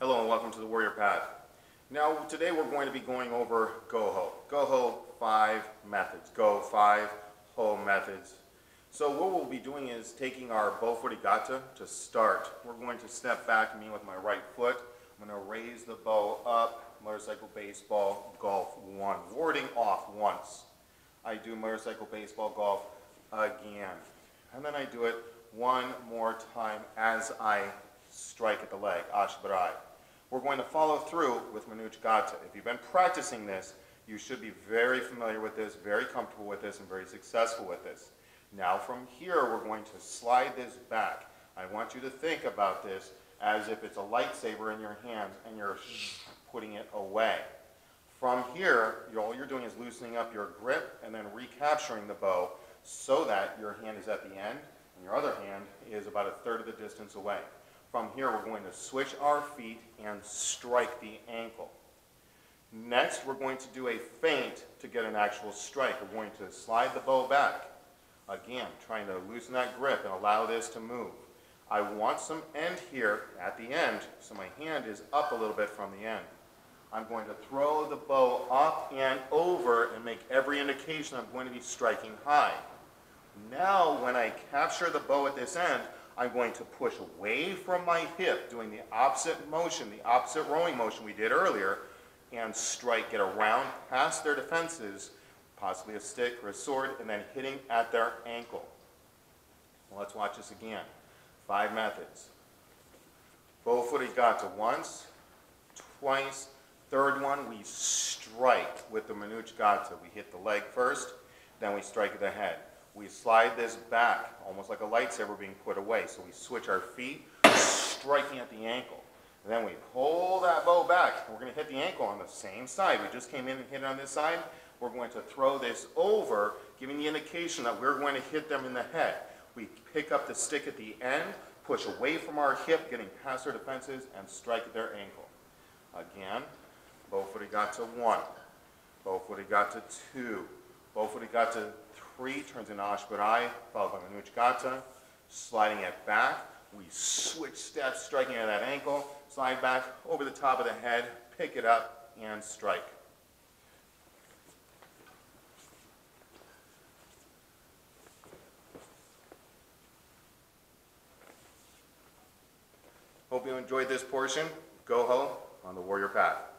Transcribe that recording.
Hello and welcome to the Warrior Path. Now today we're going to be going over Goho. Goho five methods. Go five ho methods. So what we'll be doing is taking our bo gata to start. We're going to step back, me with my right foot. I'm going to raise the bo up, motorcycle baseball, golf one. Warding off once. I do motorcycle baseball, golf again. And then I do it one more time as I strike at the leg, ashi barai. We're going to follow through with Menuchi Gata. If you've been practicing this, you should be very familiar with this, very comfortable with this, and very successful with this. Now from here, we're going to slide this back. I want you to think about this as if it's a lightsaber in your hands and you're putting it away. From here, all you're doing is loosening up your grip and then recapturing the bo so that your hand is at the end and your other hand is about a third of the distance away. From here, we're going to switch our feet and strike the ankle. Next, we're going to do a feint to get an actual strike. We're going to slide the bo back. Again, trying to loosen that grip and allow this to move. I want some end here at the end, so my hand is up a little bit from the end. I'm going to throw the bo up and over and make every indication I'm going to be striking high. Now, when I capture the bo at this end, I'm going to push away from my hip, doing the opposite motion, the opposite rowing motion we did earlier, and strike, get around past their defenses, possibly a stick or a sword, and then hitting at their ankle. Well, let's watch this again. Five methods. Bow footed gata once, twice. Third one, we strike with the Menuchi gata. We hit the leg first, then we strike the head. We slide this back, almost like a lightsaber being put away. So we switch our feet, striking at the ankle. And then we pull that bo back. We're going to hit the ankle on the same side. We just came in and hit it on this side. We're going to throw this over, giving the indication that we're going to hit them in the head. We pick up the stick at the end, push away from our hip, getting past their defenses, and strike at their ankle. Again, bow footed to one, bow footed to two, bow footed gata turns into ashi barai, followed by menuchi gata, sliding it back. We switch steps, striking at that ankle, slide back over the top of the head, pick it up, and strike. Hope you enjoyed this portion. Go ho on the warrior path.